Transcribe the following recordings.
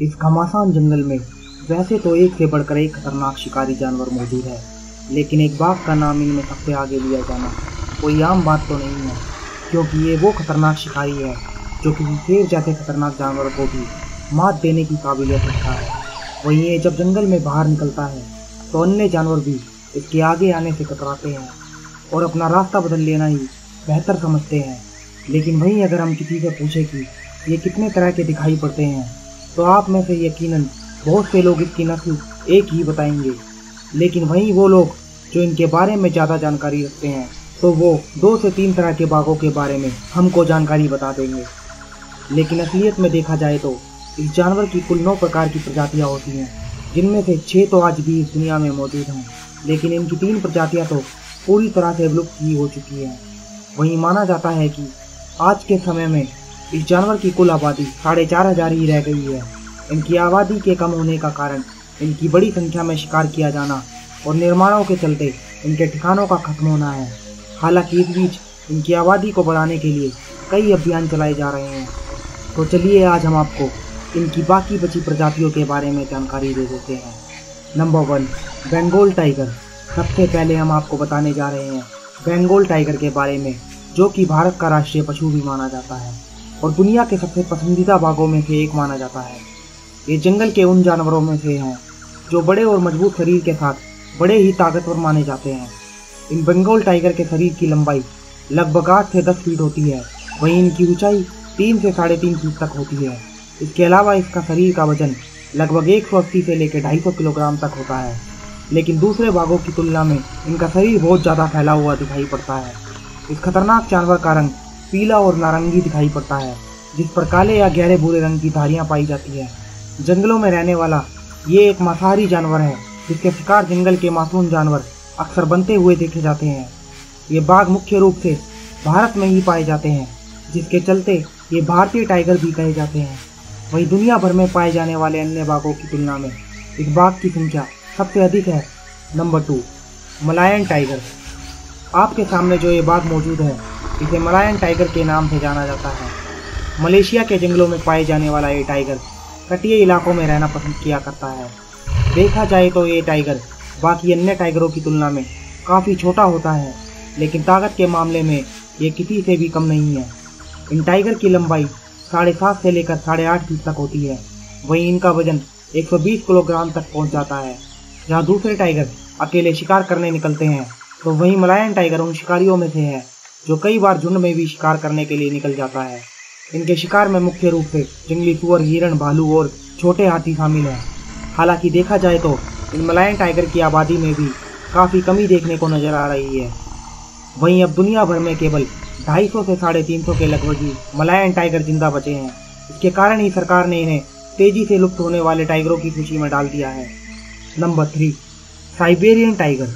इस घमासान जंगल में, वैसे तो एक से बढ़कर एक खतरनाक शिकारी जानवर मौजूद है, लेकिन एक बाघ का नाम इनमें सबसे आगे लिया जाना कोई आम बात तो नहीं है, क्योंकि ये वो खतरनाक शिकारी है, जो किसी शेर जैसे खतरनाक जानवर को भी मात देने की काबिलियत रखता है। वहीं ये जब जंगल में बाहर निकलता है तो अन्य जानवर भी इसके आगे आने से कतराते हैं और अपना रास्ता बदल लेना ही बेहतर समझते हैं। लेकिन वहीं अगर हम किसी से पूछें कि ये कितने तरह के दिखाई पड़ते हैं तो आप में से यकीनन बहुत से लोग इसकी नस्ल एक ही बताएँगे। लेकिन वहीं वो लोग जो इनके बारे में ज़्यादा जानकारी रखते हैं तो वो दो से तीन तरह के बाघों के बारे में हमको जानकारी बता देंगे। लेकिन असलियत में देखा जाए तो इस जानवर की कुल नौ प्रकार की प्रजातियाँ होती हैं, जिनमें से छः तो आज भी इस दुनिया में मौजूद हैं, लेकिन इनकी तीन प्रजातियाँ तो पूरी तरह से विलुप्त ही हो चुकी हैं। वहीं माना जाता है कि आज के समय में इस जानवर की कुल आबादी साढ़े चार हज़ार ही रह गई है। इनकी आबादी के कम होने का कारण इनकी बड़ी संख्या में शिकार किया जाना और निर्माणों के चलते इनके ठिकानों का खत्म होना है। हालाँकि इस बीच इनकी आबादी को बढ़ाने के लिए कई अभियान चलाए जा रहे हैं। तो चलिए आज हम आपको इनकी बाकी बची प्रजातियों के बारे में जानकारी दे देते हैं। नंबर वन बंगाल टाइगर सबसे पहले हम आपको बताने जा रहे हैं बंगाल टाइगर के बारे में, जो कि भारत का राष्ट्रीय पशु भी माना जाता है और दुनिया के सबसे पसंदीदा बाघों में से एक माना जाता है। ये जंगल के उन जानवरों में से हैं, जो बड़े और मज़बूत शरीर के साथ बड़े ही ताकतवर माने जाते हैं। इन बंगाल टाइगर के शरीर की लंबाई लगभग आठ से दस फीट होती है। वहीं इनकी ऊंचाई तीन से साढ़े तीन फीट तक होती है। इसके अलावा इसका शरीर का वज़न लगभग एक सौ अस्सी से लेकर ढाई सौ किलोग्राम तक होता है। लेकिन दूसरे भागों की तुलना में इनका शरीर बहुत ज़्यादा फैला हुआ दिखाई पड़ता है। इस खतरनाक जानवर का रंग पीला और नारंगी दिखाई पड़ता है, जिस पर काले या गहरे भूरे रंग की धारियाँ पाई जाती है। जंगलों में रहने वाला ये एक मांसाहारी जानवर है, जिसके शिकार जंगल के मासूम जानवर अक्सर बनते हुए देखे जाते हैं। ये बाघ मुख्य रूप से भारत में ही पाए जाते हैं, जिसके चलते ये भारतीय टाइगर भी कहे जाते हैं। वहीं दुनिया भर में पाए जाने वाले अन्य बाघों की तुलना में इस बाघ की संख्या सबसे अधिक है, नंबर टू, मलायन टाइगर। आपके सामने जो ये बाघ मौजूद है, इसे मलायन टाइगर के नाम से जाना जाता है। मलेशिया के जंगलों में पाए जाने वाला ये टाइगर तटीय इलाकों में रहना पसंद किया करता है। देखा जाए तो ये टाइगर बाकी अन्य टाइगरों की तुलना में काफ़ी छोटा होता है, लेकिन ताकत के मामले में ये किसी से भी कम नहीं है। इन टाइगर की लंबाई साढ़े सात से लेकर साढ़े आठ फीट तक होती है। वहीं इनका वज़न 120 किलोग्राम तक पहुँच जाता है। जहाँ दूसरे टाइगर अकेले शिकार करने निकलते हैं तो वहीं मलायन टाइगर उन शिकारियों में से है, जो कई बार झुंड में भी शिकार करने के लिए निकल जाता है। इनके शिकार में मुख्य रूप से जंगली सुअर, हिरण, भालू और छोटे हाथी शामिल हैं। हालाँकि देखा जाए तो इन मलायन टाइगर की आबादी में भी काफ़ी कमी देखने को नज़र आ रही है। वहीं अब दुनिया भर में केवल 250 से साढ़े तीन के लगभग ही मलायन टाइगर ज़िंदा बचे हैं। इसके कारण ही सरकार ने इन्हें तेज़ी से लुप्त होने वाले टाइगरों की सूची में डाल दिया है। Number three, Siberian tiger.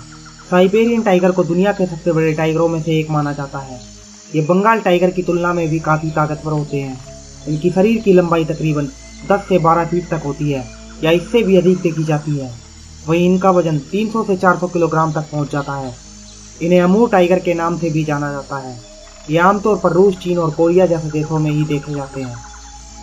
Siberian tiger को दुनिया के सबसे बड़े टाइगरों में से एक माना जाता है। ये बंगाल टाइगर की तुलना में भी काफ़ी ताकतवर होते हैं। इनकी शरीर की लंबाई तकरीबन 10 से 12 फीट तक होती है, या इससे भी अधिक देखी जाती है। वहीं इनका वज़न 300 से 400 किलोग्राम तक पहुँच जाता है। इन्हें अमूर टाइगर के नाम से भी जाना जाता है। ये आमतौर पर रूस, चीन और कोरिया जैसे देशों में ही देखे जाते हैं।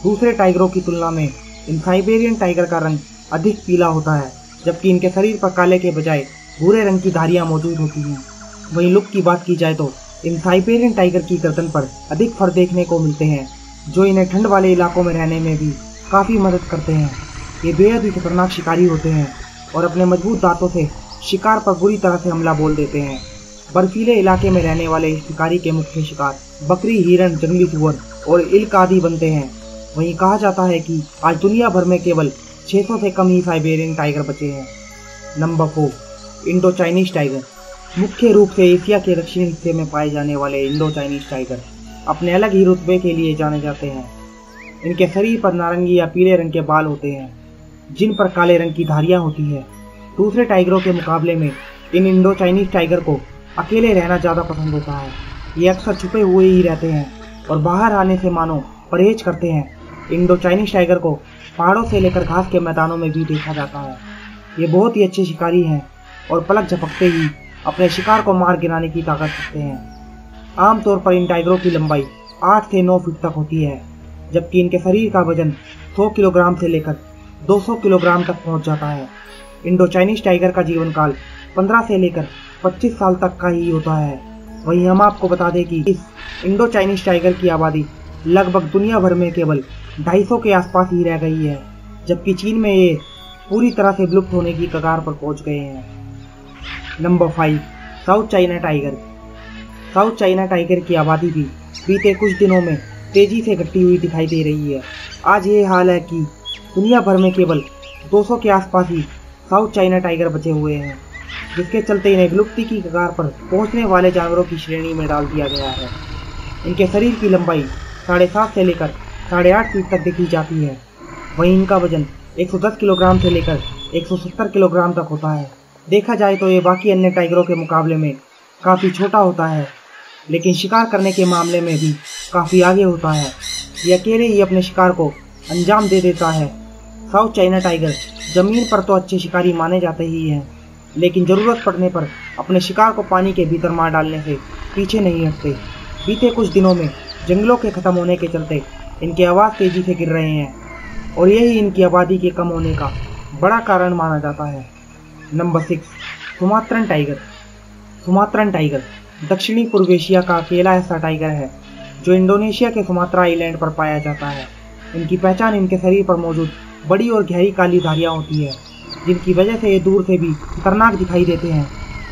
दूसरे टाइगरों की तुलना में इन साइबेरियन टाइगर का रंग अधिक पीला होता है, जबकि इनके शरीर पर काले के बजाय भूरे रंग की धारियाँ मौजूद होती हैं। वहीं लुक की बात की जाए तो इन साइबेरियन टाइगर की गर्दन पर अधिक फर देखने को मिलते हैं, जो इन्हें ठंड वाले इलाकों में रहने में भी काफ़ी मदद करते हैं। ये बेहद ही खतरनाक शिकारी होते हैं और अपने मज़बूत दांतों से शिकार पर बुरी तरह से हमला बोल देते हैं। बर्फीले इलाके में रहने वाले इस शिकारी के मुख्य शिकार बकरी, हिरण, जंगली सुअर और इल्क आदि बनते हैं। वहीं कहा जाता है कि आज दुनिया भर में केवल 600 से कम ही साइबेरियन टाइगर बचे हैं। Number four Indo Chinese tiger. मुख्य रूप से एशिया के दक्षिणी हिस्से में पाए जाने वाले इंडो चाइनीज़ टाइगर अपने अलग ही रुतबे के लिए जाने जाते हैं। इनके शरीर पर नारंगी या पीले रंग के बाल होते हैं, जिन पर काले रंग की धारियाँ होती है। दूसरे टाइगरों के मुकाबले में इन इंडो चाइनीज़ टाइगर को अकेले रहना ज़्यादा पसंद होता है। ये अक्सर छुपे हुए ही रहते हैं और बाहर आने से मानो परहेज करते हैं। इंडो चाइनीज़ टाइगर को पहाड़ों से लेकर घास के मैदानों में भी देखा जाता है। ये बहुत ही अच्छे शिकारी हैं और पलक झपकते ही अपने शिकार को मार गिराने की ताकत रखते हैं। आमतौर पर इन टाइगरों की लंबाई आठ से नौ फीट तक होती है, जबकि इनके शरीर का वज़न 100 किलोग्राम से लेकर 200 किलोग्राम तक पहुँच जाता है। इंडो चाइनीज़ टाइगर का जीवन काल 15 से लेकर 25 साल तक का ही होता है। वहीं हम आपको बता दें कि इस इंडो चाइनीज़ टाइगर की आबादी लगभग दुनिया भर में केवल 250 के आसपास ही रह गई है, जबकि चीन में ये पूरी तरह से विलुप्त होने की कगार पर पहुँच गए हैं। Number five South China tiger South China tiger की आबादी भी बीते कुछ दिनों में तेज़ी से घटती हुई दिखाई दे रही है। आज ये हाल है कि दुनिया भर में केवल 200 के आसपास ही साउथ चाइना टाइगर बचे हुए हैं, जिसके चलते इन्हें विलुप्ति की कगार पर पहुँचने वाले जानवरों की श्रेणी में डाल दिया गया है। इनके शरीर की लंबाई साढ़े सात से लेकर साढ़े आठ फीट तक देखी जाती है। वहीं इनका वज़न 110 किलोग्राम से लेकर 170 किलोग्राम तक होता है। देखा जाए तो ये बाकी अन्य टाइगरों के मुकाबले में काफ़ी छोटा होता है, लेकिन शिकार करने के मामले में भी काफ़ी आगे होता है। ये अकेले ही अपने शिकार को अंजाम दे देता है। साउथ चाइना टाइगर ज़मीन पर तो अच्छे शिकारी माने जाते ही हैं, लेकिन ज़रूरत पड़ने पर अपने शिकार को पानी के भीतर मार डालने से पीछे नहीं हटते। बीते कुछ दिनों में जंगलों के ख़त्म होने के चलते इनके आवाज़ तेज़ी से गिर रहे हैं, और यही इनकी आबादी के कम होने का बड़ा कारण माना जाता है। Number six Sumatran tiger Sumatran tiger दक्षिणी पूर्व एशिया का अकेला ऐसा टाइगर है, जो इंडोनेशिया के सुमात्रा आइलैंड पर पाया जाता है। इनकी पहचान इनके शरीर पर मौजूद बड़ी और गहरी काली धारियाँ होती है, जिनकी वजह से ये दूर से भी खतरनाक दिखाई देते हैं।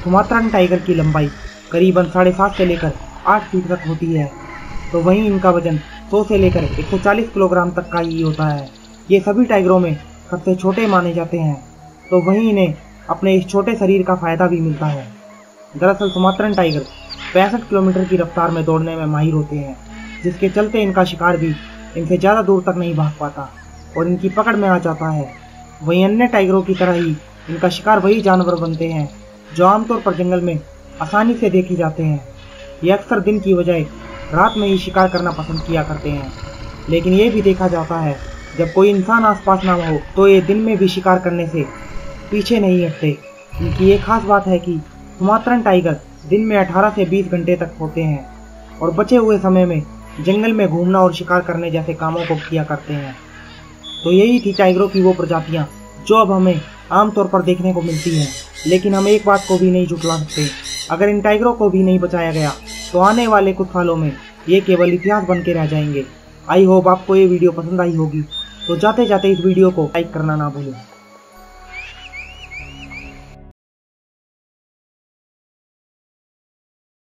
सुमात्रन टाइगर की लंबाई करीबन साढ़े सात से लेकर आठ फीट तक होती है तो वहीं इनका वज़न सौ से लेकर 140 किलोग्राम तक का ही होता है। ये सभी टाइगरों में सबसे छोटे माने जाते हैं तो वहीं इन्हें अपने इस छोटे शरीर का फ़ायदा भी मिलता है। दरअसल सुमात्रन टाइगर पैंसठ किलोमीटर की रफ्तार में दौड़ने में माहिर होते हैं, जिसके चलते इनका शिकार भी इनसे ज़्यादा दूर तक नहीं भाग पाता और इनकी पकड़ में आ जाता है। वहीं अन्य टाइगरों की तरह ही इनका शिकार वही जानवर बनते हैं, जो आमतौर पर जंगल में आसानी से देखे जाते हैं। ये अक्सर दिन की बजाय रात में ही शिकार करना पसंद किया करते हैं। लेकिन ये भी देखा जाता है, जब कोई इंसान आसपास ना हो तो ये दिन में भी शिकार करने से पीछे नहीं हटते। इनकी ये खास बात है कि सुमात्रन टाइगर दिन में 18 से 20 घंटे तक होते हैं और बचे हुए समय में जंगल में घूमना और शिकार करने जैसे कामों को किया करते हैं। तो यही थी टाइगरों की वो प्रजातियाँ, जो अब हमें आमतौर पर देखने को मिलती हैं। लेकिन हम एक बात को भी नहीं जुटला सकते। अगर इन टाइगरों को भी नहीं बचाया गया तो आने वाले कुछ सालों में ये केवल इतिहास बन के रह जाएँगे। आई होप आपको ये वीडियो पसंद आई होगी। तो जाते जाते इस वीडियो को लाइक करना ना भूलें।